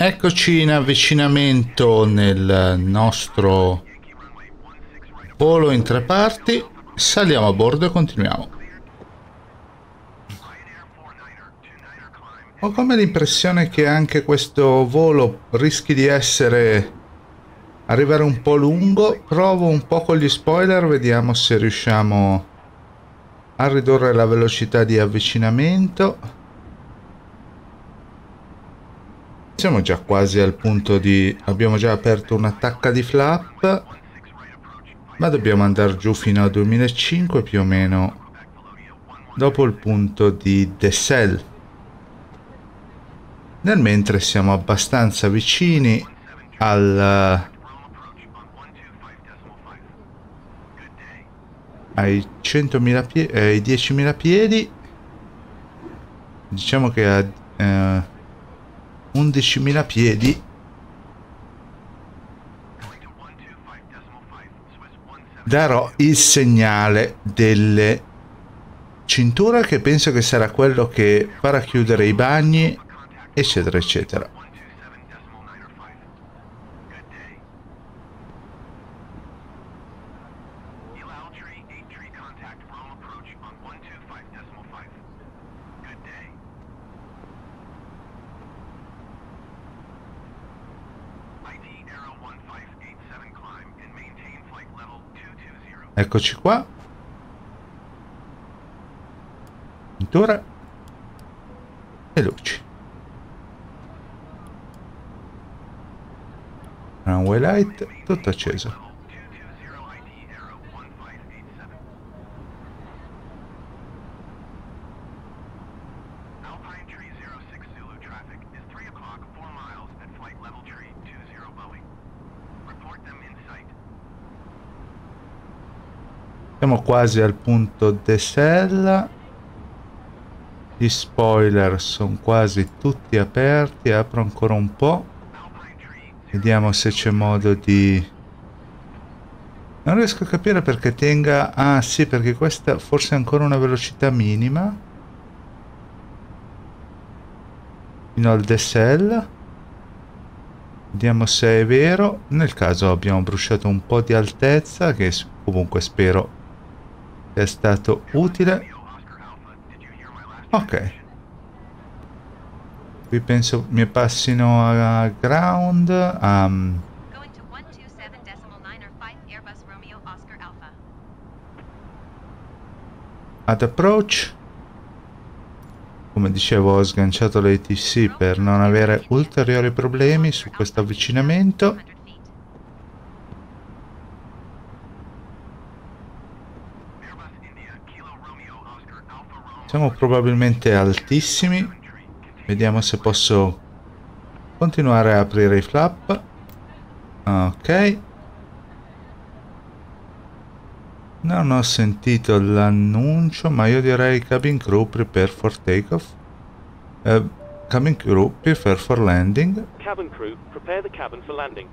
Eccoci in avvicinamento nel nostro volo in tre parti. Saliamo a bordo e continuiamo. Ho come l'impressione che anche questo volo rischi di essere arrivare un po' lungo. Provo un po' con gli spoiler, vediamo se riusciamo a ridurre la velocità di avvicinamento. Siamo già quasi al punto di... abbiamo già aperto un'attacca di flap. Ma dobbiamo andare giù fino a 2005 più o meno. Dopo il punto di Dessel. Nel mentre siamo abbastanza vicini al... ai 100.000 piedi, ai 10.000 piedi. Diciamo che a... Eh, 11.000 piedi. Darò il segnale delle cinture che penso che sarà quello che farà chiudere i bagni eccetera eccetera Eccoci qua. Pintura. E luci. Runway light, tutto acceso. Quasi al punto Desella. Gli spoiler sono quasi tutti aperti. Apro ancora un po'. Vediamo se c'è modo di... Non riesco a capire perché tenga... Ah sì, perché questa forse è ancora una velocità minima. Fino al Desel. Vediamo se è vero. Nel caso abbiamo bruciato un po' di altezza, che comunque spero è stato utile. Ok. Qui penso mi passino a ground. Um, ad approach. Come dicevo ho sganciato l'ATC per non avere ulteriori problemi su questo avvicinamento. Siamo probabilmente altissimi. Vediamo se posso continuare a aprire i flap. Ok. Non ho sentito l'annuncio, ma io direi cabin crew prepare for takeoff. Uh, cabin crew prepare for landing. Cabin crew prepare the cabin for landing.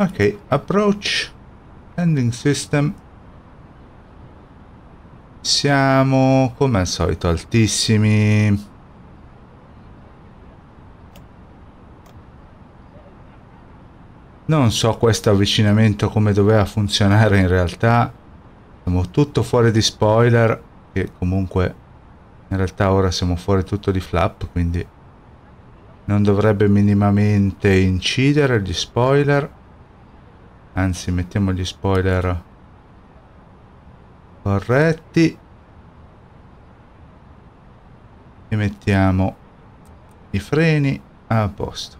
Ok, approach, landing system. Siamo come al solito altissimi. Non so questo avvicinamento come doveva funzionare in realtà. Siamo tutto fuori di spoiler, che comunque in realtà ora siamo fuori tutto di flap, quindi non dovrebbe minimamente incidere gli spoiler. Anzi, mettiamo gli spoiler corretti. E mettiamo i freni a posto.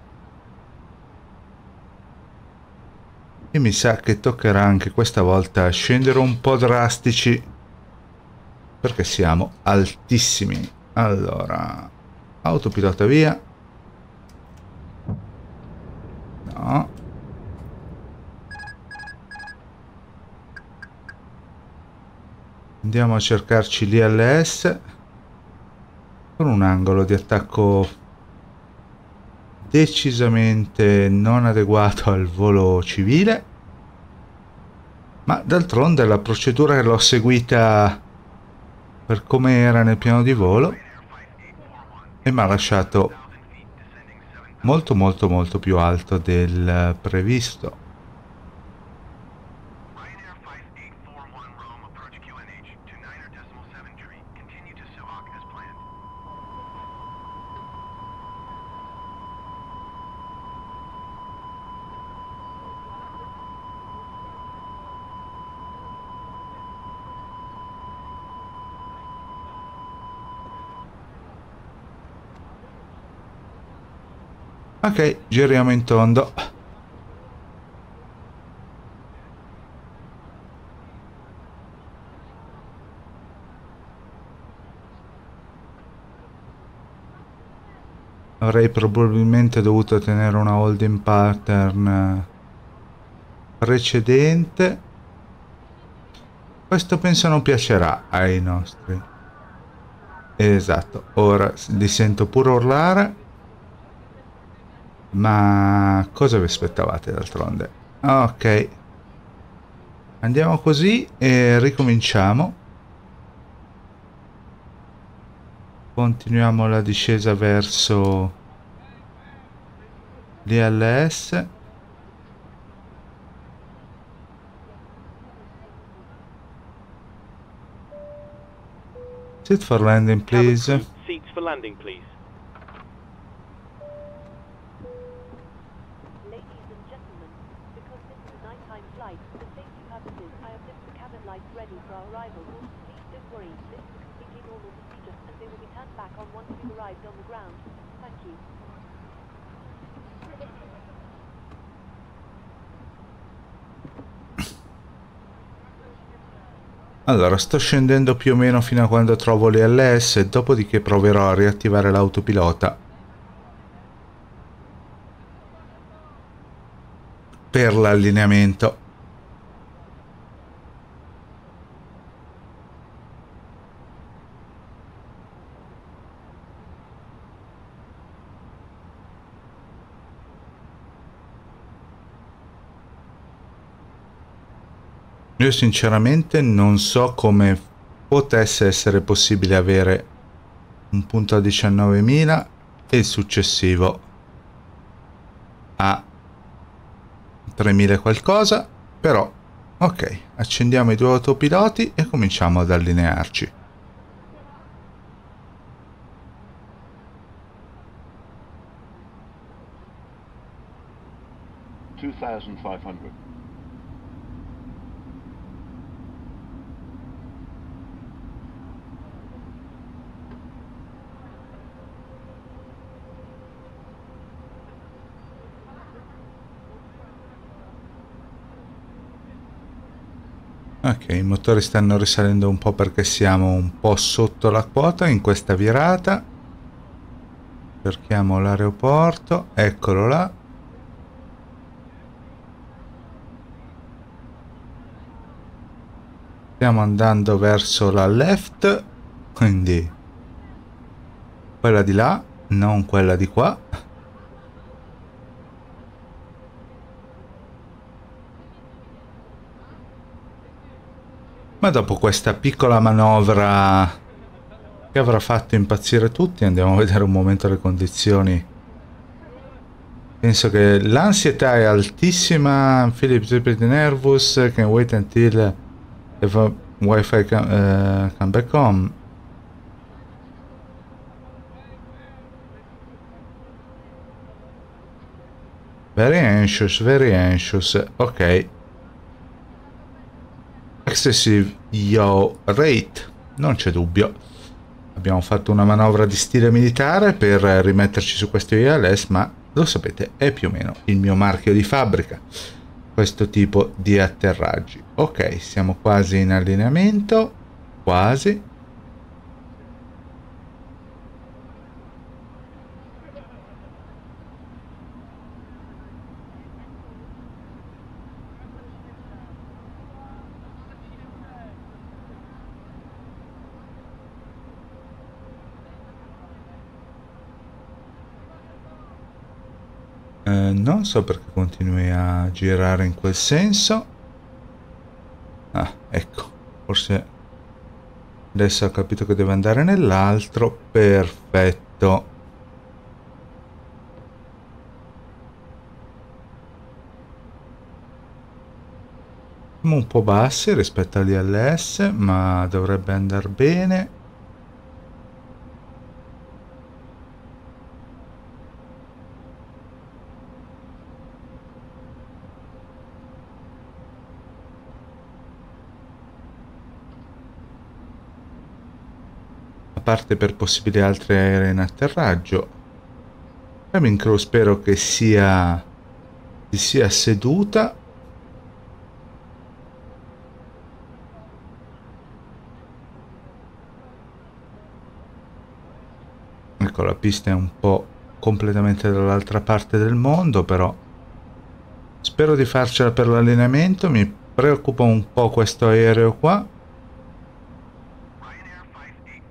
E mi sa che toccherà anche questa volta scendere un po' drastici perché siamo altissimi. Allora, autopilota via. No. Andiamo a cercarci l'ILS. con un angolo di attacco decisamente non adeguato al volo civile ma d'altronde la procedura che l'ho seguita per come era nel piano di volo e mi ha lasciato molto molto molto più alto del previsto Ok, giriamo in tondo. Avrei probabilmente dovuto tenere una holding pattern precedente. Questo penso non piacerà ai nostri. Esatto, ora li sento pure urlare. Ma cosa vi aspettavate d'altronde? Ok. Andiamo così e ricominciamo. Continuiamo la discesa verso l'ILS. Sit for landing, please. Seats for landing, please. Allora, sto scendendo più o meno fino a quando trovo le LS, dopodiché proverò a riattivare l'autopilota. Per l'allineamento. Io sinceramente non so come potesse essere possibile avere un punto a 19.000 e il successivo a 3.000 qualcosa, però ok, accendiamo i due autopiloti e cominciamo ad allinearci. Two thousand five hundred. I motori stanno risalendo un po' perché siamo un po' sotto la quota in questa virata. Cerchiamo l'aeroporto, eccolo là. Stiamo andando verso la left, quindi quella di là, non quella di qua. Ma dopo questa piccola manovra che avrà fatto impazzire tutti, andiamo a vedere un momento le condizioni. Penso che l'ansietà è altissima. Philip is pretty nervous. Can wait until the wifi come, uh, come back home. Very anxious, very anxious. Ok. Excessive yaw rate, non c'è dubbio. Abbiamo fatto una manovra di stile militare per rimetterci su questo ILS, ma lo sapete, è più o meno il mio marchio di fabbrica. Questo tipo di atterraggi. Ok, siamo quasi in allineamento, quasi. Eh, non so perché continui a girare in quel senso. Ah, ecco. Forse adesso ho capito che deve andare nell'altro. Perfetto. Siamo un po' bassi rispetto all'ILS, ma dovrebbe andare bene. Parte per possibili altri aerei in atterraggio. Cabin crew spero che sia, si sia seduta. Ecco, la pista è un po' completamente dall'altra parte del mondo, però spero di farcela per l'allineamento. Mi preoccupa un po' questo aereo qua.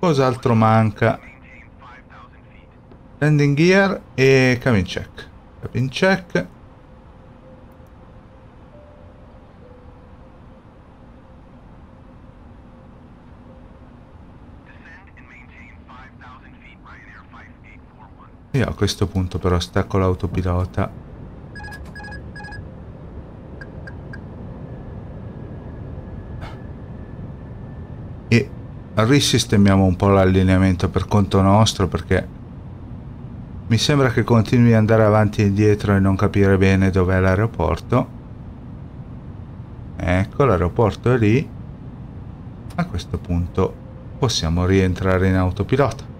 Cos'altro manca? Landing gear e cabin check. Cabin check. Io a questo punto però stacco l'autopilota e risistemiamo un po' l'allineamento per conto nostro perché mi sembra che continui ad andare avanti e indietro e non capire bene dov'è l'aeroporto. Ecco, l'aeroporto è lì. A questo punto possiamo rientrare in autopilota.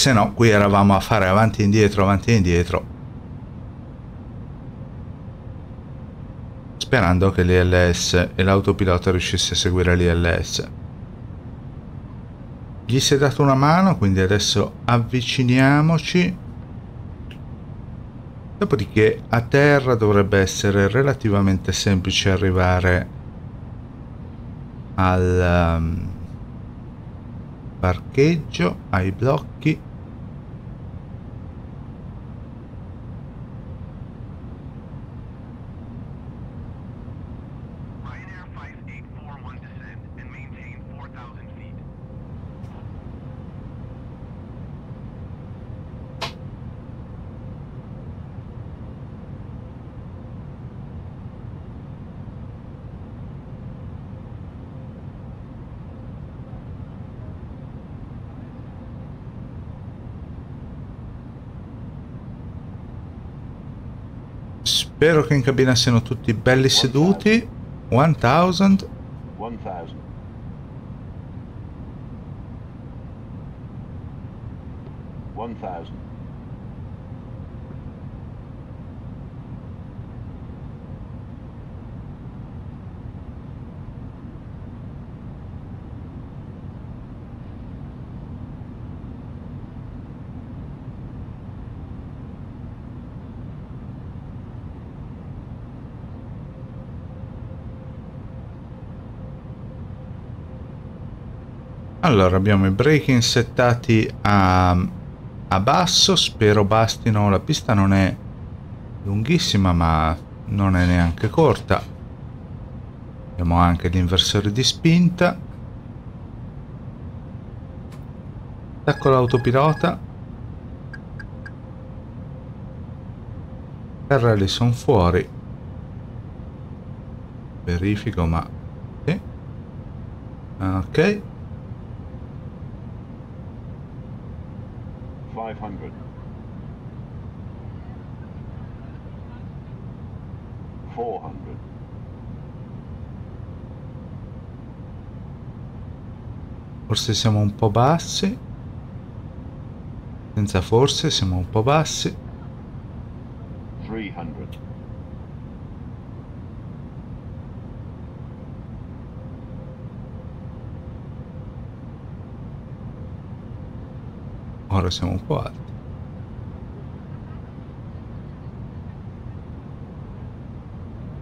Se no qui eravamo a fare avanti e indietro, avanti e indietro. Sperando che l'ILS e l'autopilota riuscisse a seguire l'ILS. Gli si è dato una mano, quindi adesso avviciniamoci. Dopodiché a terra dovrebbe essere relativamente semplice arrivare al um, parcheggio, ai blocchi Spero che in cabina siano tutti belli seduti. 1000. 1000. 1000. Allora abbiamo i braking settati a, a basso, spero bastino, la pista non è lunghissima ma non è neanche corta. Abbiamo anche l'inversore di spinta. Attacco l'autopilota. Carrelli sono fuori. Verifico ma... Sì. Ok. 500. 400. Forse siamo un po' bassi. Senza forse siamo un po' bassi. 300. Ora siamo alti.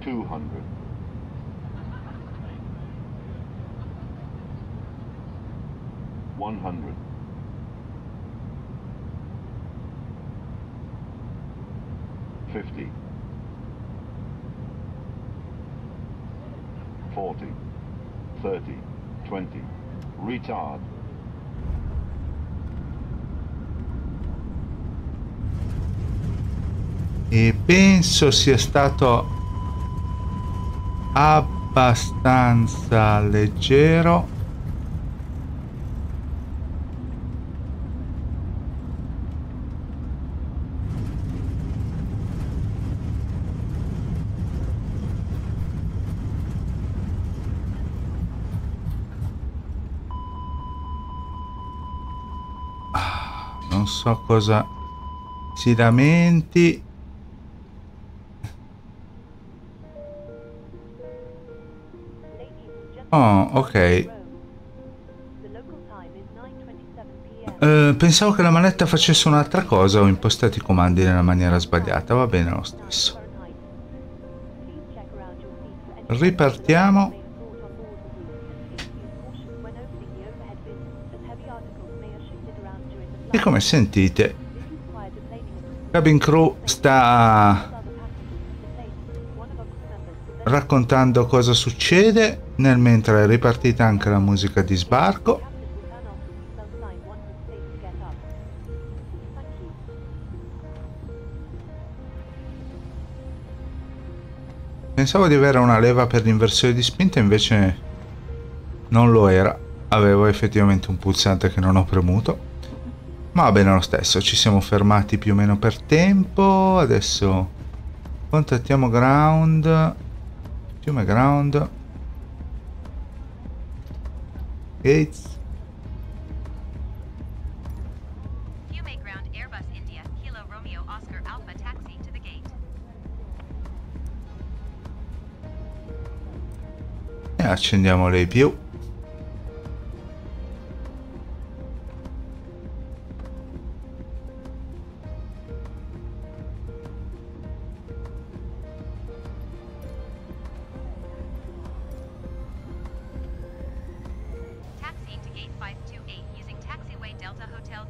200. One hundred. Fifty. Forty. Thirty. Twenty. Retard. E penso sia stato abbastanza leggero. Ah, non so cosa si lamenti Oh, ok. Uh, pensavo che la manetta facesse un'altra cosa, ho impostato i comandi nella maniera sbagliata, va bene lo stesso. Ripartiamo. E come sentite, Cabin Crew sta raccontando cosa succede, nel mentre è ripartita anche la musica di sbarco. Pensavo di avere una leva per l'inversione di spinta, invece non lo era. Avevo effettivamente un pulsante che non ho premuto. Ma va bene lo stesso, ci siamo fermati più o meno per tempo. Adesso contattiamo ground. Fiume ground. Gates. E accendiamo le più.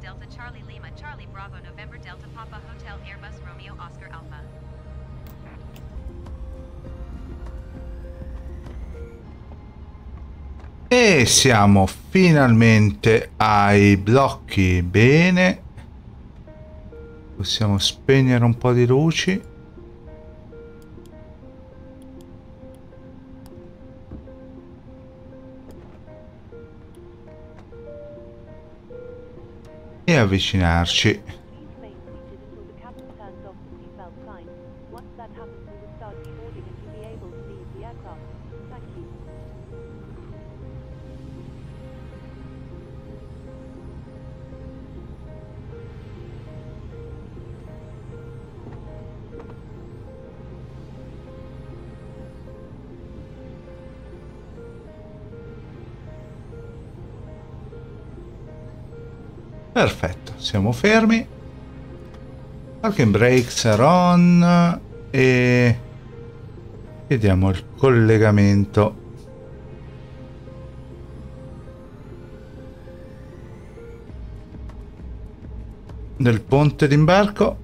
Delta Charlie Lima Charlie Bravo November Delta Papa Hotel Airbus Romeo Oscar Alpha. E siamo finalmente ai blocchi. Bene. Possiamo spegnere un po' di luci. Avvicinarci. Perfetto, siamo fermi. Parking brakes are on e vediamo il collegamento. del ponte d'imbarco.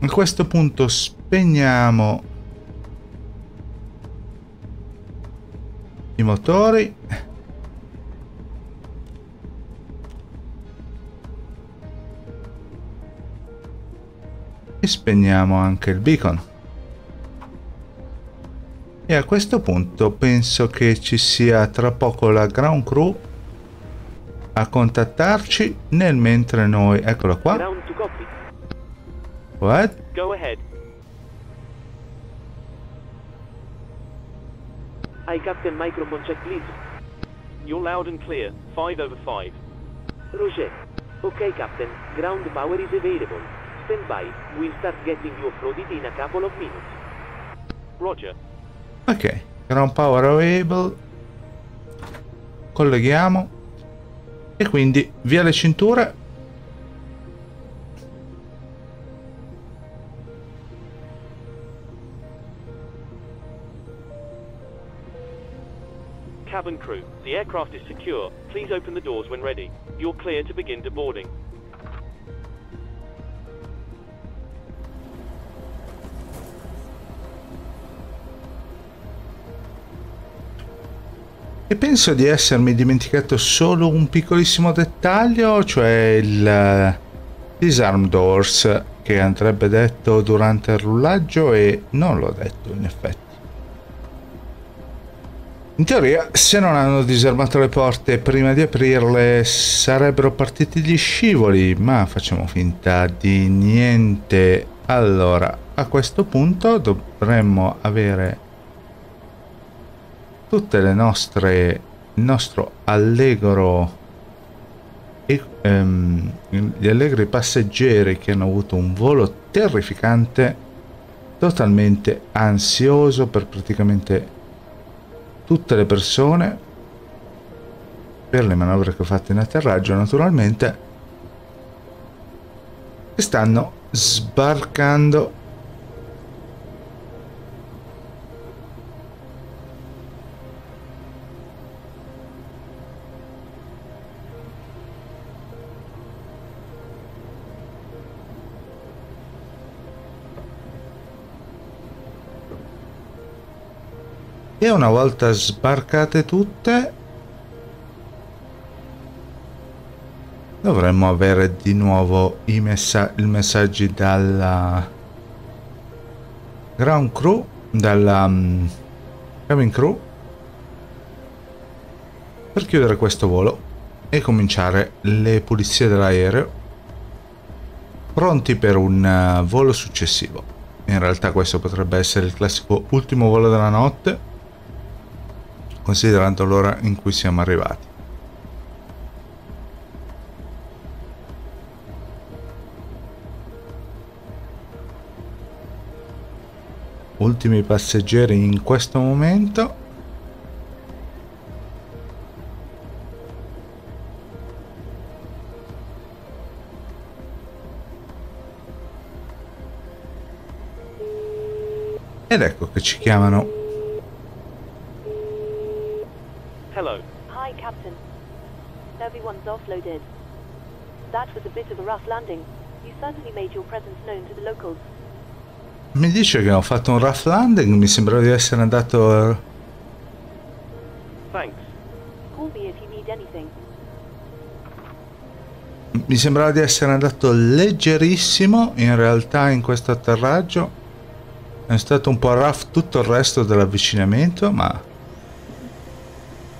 A questo punto spegniamo i motori. E spegniamo anche il beacon. E a questo punto penso che ci sia tra poco la ground crew a contattarci nel mentre noi... Eccolo qua. What? Go ahead. Hi, Captain. Microphone check, please. You're loud and clear. Five over five. Roger. Okay, Captain. Ground power is available. stand by. We'll start getting you offloaded in a couple of minutes. Roger. Ok, ground power available. Colleghiamo. E quindi via le cinture. Cabin crew, the aircraft is secure. Please open the doors when ready. You're clear to begin deboarding. E penso di essermi dimenticato solo un piccolissimo dettaglio, cioè il eh, disarm doors che andrebbe detto durante il rullaggio e non l'ho detto in effetti. In teoria, se non hanno disarmato le porte prima di aprirle, sarebbero partiti gli scivoli, ma facciamo finta di niente. Allora, a questo punto dovremmo avere tutte le nostre il nostro allegro ehm, gli allegri passeggeri che hanno avuto un volo terrificante totalmente ansioso per praticamente tutte le persone per le manovre che ho fatto in atterraggio naturalmente che stanno sbarcando e una volta sbarcate tutte dovremmo avere di nuovo i, messa i messaggi dalla ground crew dalla um, cabin crew per chiudere questo volo e cominciare le pulizie dell'aereo pronti per un uh, volo successivo. In realtà questo potrebbe essere il classico ultimo volo della notte considerando l'ora in cui siamo arrivati. Ultimi passeggeri in questo momento. Ed ecco che ci chiamano offloaded. That was a bit of a rough landing. You certainly made your presence known to the locals. Mi dice che ho fatto un rough landing, mi sembrava di essere andato... Thanks. Call me if you need anything. Mi sembrava di essere andato leggerissimo, in realtà in questo atterraggio è stato un po' rough tutto il resto dell'avvicinamento, ma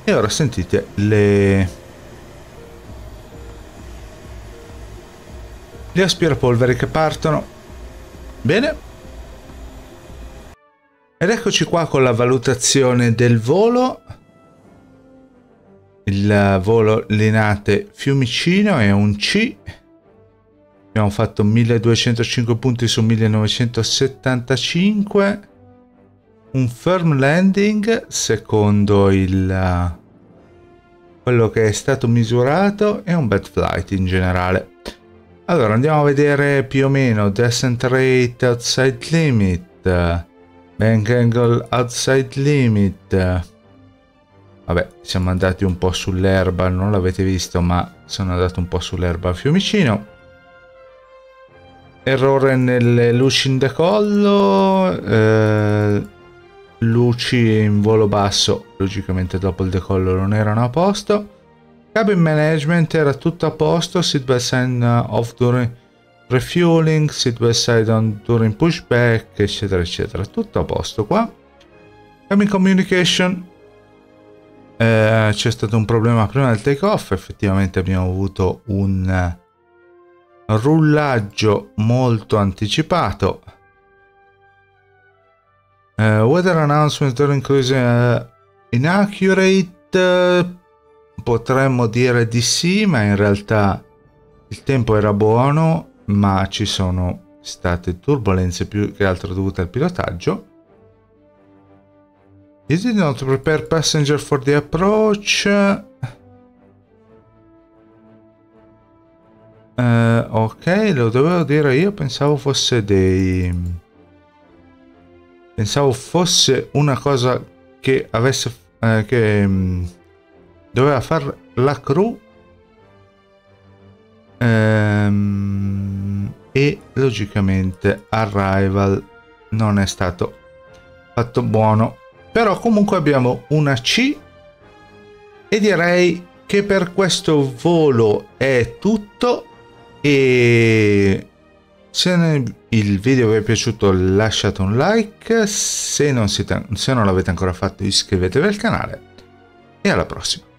e ora sentite le... Gli aspirapolveri che partono. Bene. Ed eccoci qua con la valutazione del volo. Il volo Linate Fiumicino è un C. Abbiamo fatto 1205 punti su 1975 un firm landing secondo il quello che è stato misurato e un bad flight in generale. Allora andiamo a vedere più o meno descent rate outside limit, bank angle outside limit. Vabbè, siamo andati un po' sull'erba, non l'avete visto, ma sono andato un po' sull'erba a Fiumicino. Errore nelle luci in decollo. Eh, luci in volo basso, logicamente dopo il decollo non erano a posto. Cabin management era tutto a posto, seat by side off during refueling, seat by side on during pushback, eccetera eccetera. Tutto a posto qua. Cabin communication eh, c'è stato un problema prima del take off, effettivamente abbiamo avuto un rullaggio molto anticipato Uh, weather announcement during cruising uh, inaccurate. Uh, potremmo dire di sì, ma in realtà il tempo era buono, ma ci sono state turbulenze più che altro dovute al pilotaggio. You did not prepare passenger for the approach. Uh, ok, lo dovevo dire io, pensavo fosse dei Pensavo fosse una cosa che avesse eh, che mh, doveva fare la crew ehm, e logicamente Arrival non è stato fatto buono. Però comunque abbiamo una C e direi che per questo volo è tutto e se il video vi è piaciuto lasciate un like. Se non, siete, se non l'avete ancora fatto iscrivetevi al canale e alla prossima